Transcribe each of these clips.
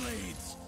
blades!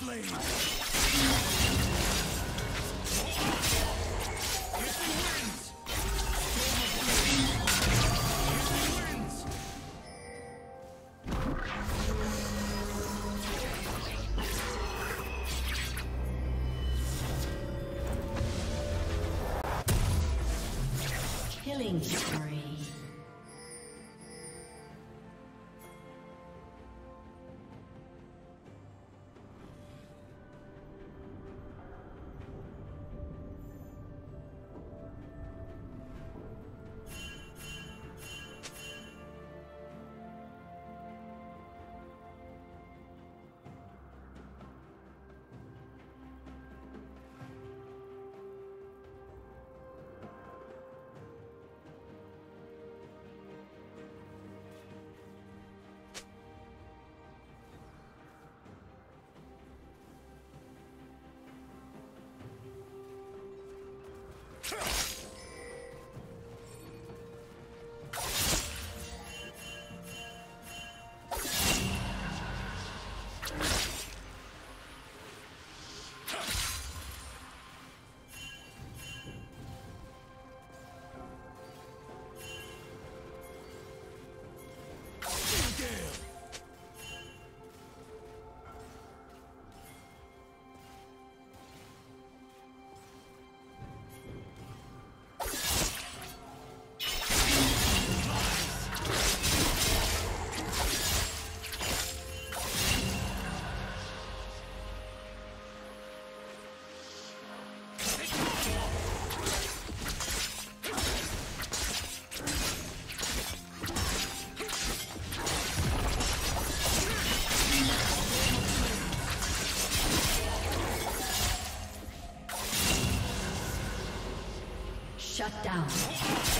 Killing Shut down.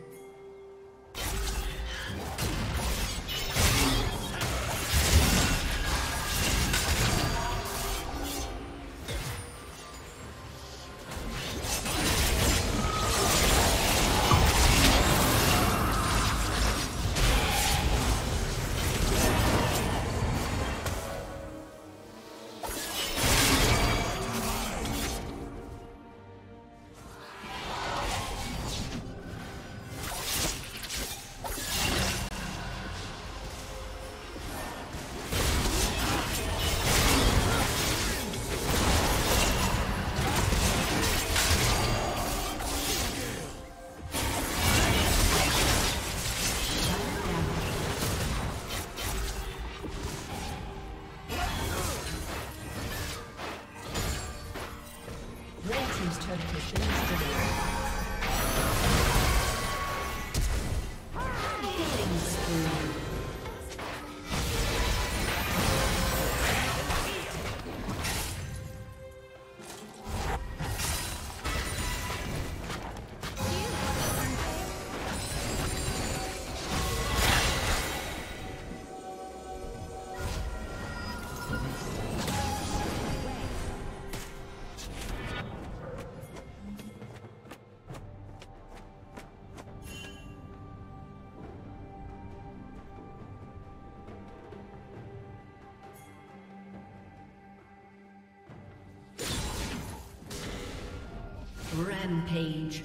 Rampage.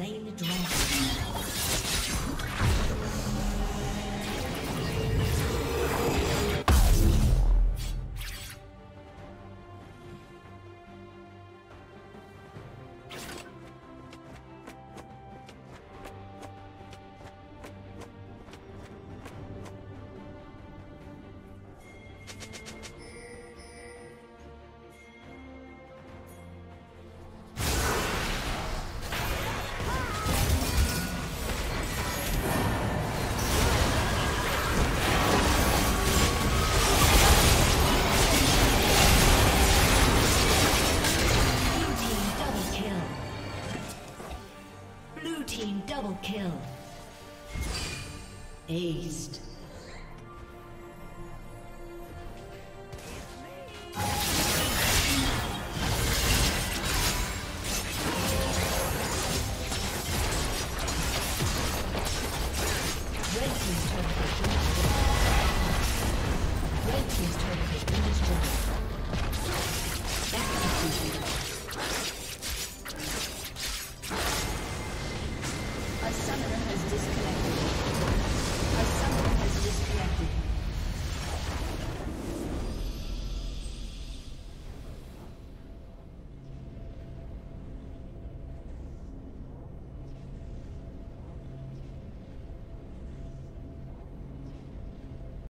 Slain the dragon. Aced.